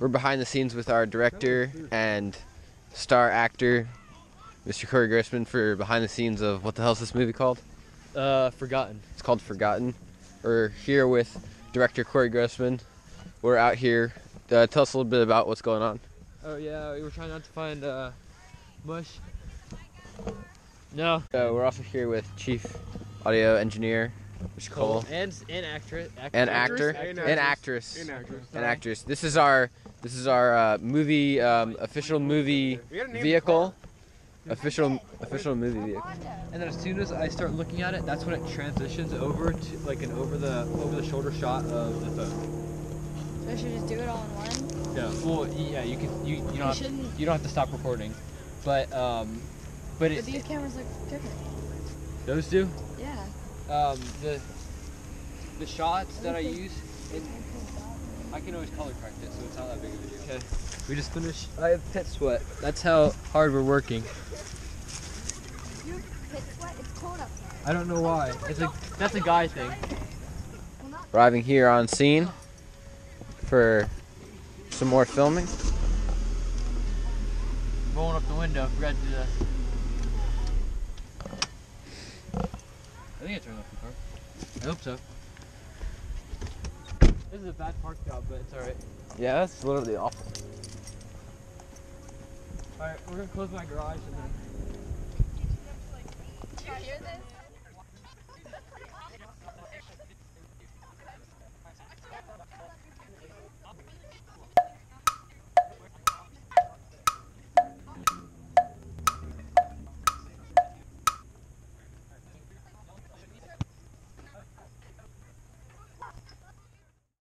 We're behind the scenes with our director and star actor, Mr. Cory Grossman, for behind the scenes of what the hell is this movie called? Uh, Forgotten. It's called Forgotten. We're here with director Cory Grossman. We're out here. Uh, tell us a little bit about what's going on. Oh yeah, we were trying not to find uh, mush. No. Uh, we're also here with Chief Audio Engineer, Mr. Cole, And and actress. and actor, And and actress. actress, actress. and actress. This is our this is our uh, movie um, official movie We gotta name the vehicle. Official official movie vehicle. And then as soon as I start looking at it, that's when it transitions over to like an over the over the shoulder shot of the phone. So I should just do it all in one? Yeah. Well, yeah, you can you you don't You have, you don't have to stop recording, but um, but But it, these cameras look different. those do. Yeah. Um, the the shots that I use, it, I can always color correct it, so it's not that big of a deal. Okay. We just finished. I have pit sweat. That's how hard we're working. You pit sweat? It's cold outside. I don't know why. It's a that's a guy thing. Arriving here on scene for some more filming. Rolling up the window. Forgot to do that. Think I turned off the car. I hope so. This is a bad park job, but it's alright. Yeah, that's literally awful. Alright, we're gonna close my garage and then. Do you hear this?